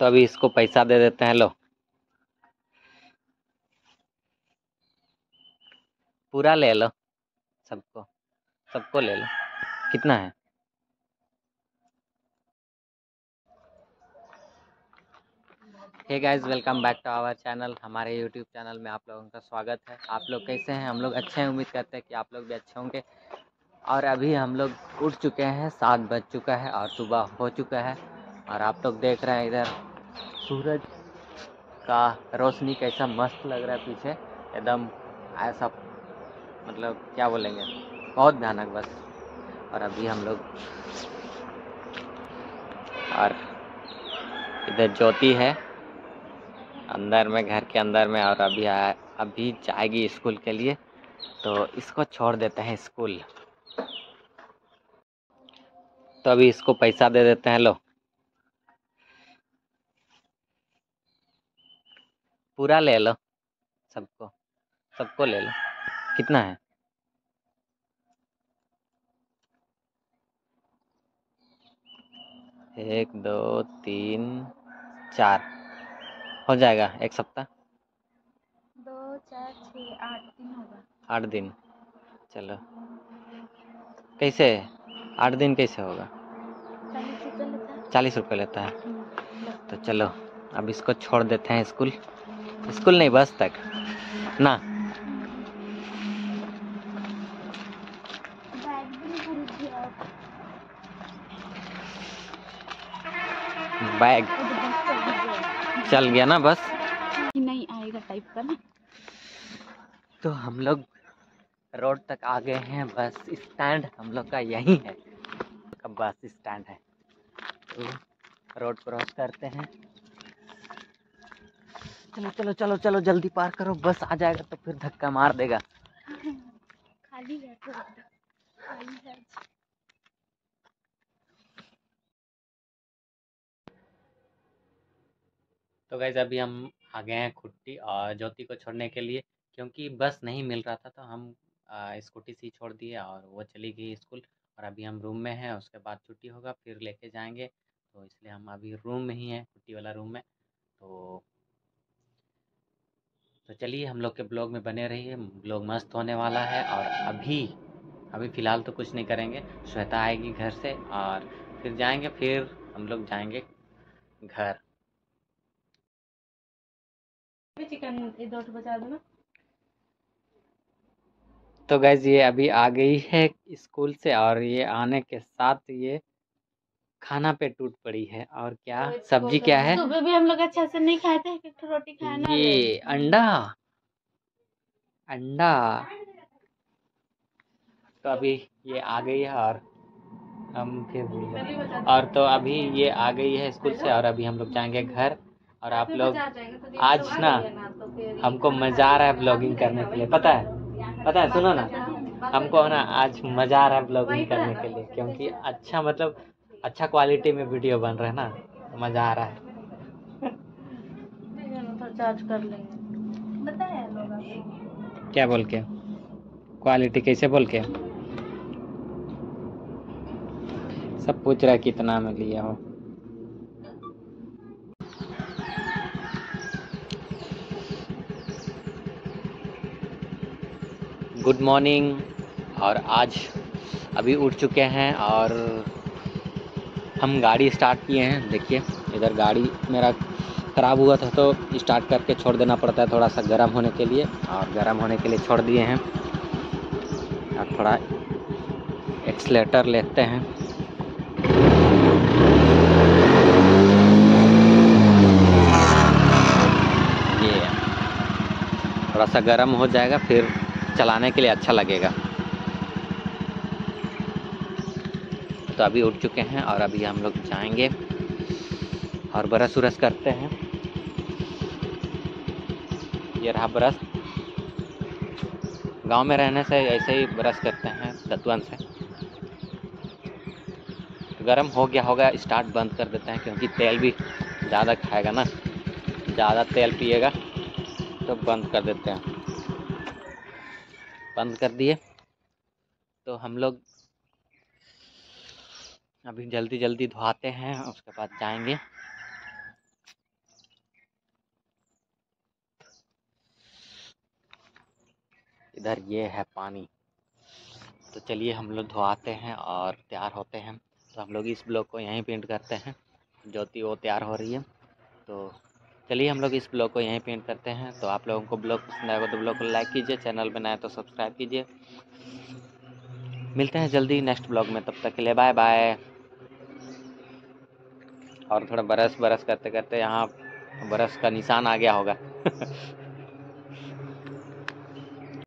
तो अभी इसको पैसा दे देते हैं, लो। पूरा ले लो, सबको। सबको ले लो। कितना है? Hey guys welcome back to our channel हमारे यूट्यूब चैनल में आप लोगों का स्वागत है। आप लोग कैसे हैं? हम लोग अच्छे हैं। उम्मीद करते हैं कि आप लोग भी अच्छे होंगे। और अभी हम लोग उठ चुके हैं, सात बज चुका है और सुबह हो चुका है। और आप लोग देख रहे हैं इधर सूरज का रोशनी कैसा मस्त लग रहा है पीछे। एकदम ऐसा मतलब क्या बोलेंगे बहुत भयानक बस। और अभी हम लोग और इधर ज्योति है अंदर में घर के अंदर में और अभी आ, अभी जाएगी स्कूल के लिए तो इसको छोड़ देते हैं स्कूल। तो अभी इसको पैसा दे देते हैं लो। पूरा ले लो सबको सबको ले लो। कितना है? एक दो तीन चार। हो जाएगा एक सप्ताह? दो चार छः आठ दिन होगा। आठ दिन। चलो। कैसे? आठ दिन कैसे होगा? चालीस रुपये लेता है। है। हम्म। तो चलो अब इसको छोड़ देते हैं स्कूल। स्कूल नहीं बस तक। ना। बैग। चल गया ना बस। नहीं आएगा टाइप का ना तो हम लोग रोड तक आ गए हैं बस स्टैंड हम लोग का यही है। बस स्टैंड है। तो रोड क्रॉस करते हैं। चलो चलो चलो चलो जल्दी पार करो। बस आ जाएगा तो फिर धक्का मार देगा। खाली है थोड़ा सा। खाली है। तो गैस अभी हम आ गए हैं खुट्टी और ज्योति को छोड़ने के लिए क्योंकि बस नहीं मिल रहा था तो हम स्कूटी से ही छोड़ दिए और वो चली गई स्कूल। और अभी हम रूम में हैं उसके बाद छुट्टी होगा फिर लेके जाएँगे। तो इसलिए हम अभी रूम में ही हैं खुट्टी वाला रूम में। तो तो चलिए हम लोग के ब्लॉग में बने रहिए। ब्लॉग मस्त होने वाला है और अभी अभी फ़िलहाल तो कुछ नहीं करेंगे। श्वेता आएगी घर से और फिर जाएँगे फिर हम लोग जाएँगे घर। चिकन बचा दो ना। तो गैस ये अभी आ गई है स्कूल से और ये आने के साथ ये खाना पे टूट पड़ी है और क्या? सब्ज़ी क्या है? सुबह भी हम लोग अच्छे से नहीं खाए थे एक एक रोटी खाए ना ये अंडा? अंडा? तो अभी ये आ गई है और हम फिर भूल। और तो अभी ये आ गई है स्कूल से और अभी हम लोग जाएँगे घर और आप लोग तो आज ना तो हमको मज़ा आ रहा है ब्लॉगिंग करने के लिए पता है? पता है सुनो ना हमको ना आज मज़ा आ रहा है ब्लॉगिंग करने के लिए क्योंकि अच्छा मतलब अच्छा क्वालिटी में वीडियो बन रहा है ना तो मज़ा आ रहा है। तो चार्ज कर लेंगे। बताया लोग क्या बोल के? क्वालिटी कैसे बोल के? सब पूछ रहा है कितना में लिया हो। गुड मॉर्निंग और आज अभी उठ चुके हैं और हम गाड़ी स्टार्ट किए हैं, देखिए, इधर गाड़ी मेरा ख़राब हुआ था तो स्टार्ट करके छोड़ देना पड़ता है थोड़ा सा गर्म होने के लिए और गर्म होने के लिए छोड़ दिए हैं। और थोड़ा एक्सलेटर लेते हैं। ये, थोड़ा सा गर्म हो जाएगा, फिर चलाने के लिए अच्छा लगेगा। तो अभी उठ चुके हैं और अभी हम लोग जाएँगे और ब्रश उरस करते हैं। ये रहा ब्रश गाँव में रहने से ऐसे ही ब्रश करते हैं दतवन से। तो गर्म हो गया होगा स्टार्ट बंद कर देते हैं क्योंकि तेल भी ज़्यादा खाएगा ना। ज़्यादा तेल पिएगा तो बंद कर देते हैं। बंद कर दिए। तो हम लोग अभी जल्दी जल्दी धोते हैं, उसके बाद जाएँगे। इधर ये है पानी। तो चलिए हम लोग धोते हैं और तैयार होते हैं। तो हम लोग इस ब्लॉग को यहीं पेंट करते हैं। ज्योति वो तैयार हो रही है। तो चलिए हम लोग इस ब्लॉग को यहीं पेंट करते हैं। तो आप लोगों को ब्लॉग पसंद आएगा तो ब्लॉग को लाइक कीजिए, चैनल पर नए तो सब्सक्राइब कीजिए। मिलते हैं जल्दी नेक्स्ट ब्लॉग में। तब तक के लिए बाय बाय और थोड़ा बरस बरस करते करते यहाँ बरस का निशान आ गया होगा।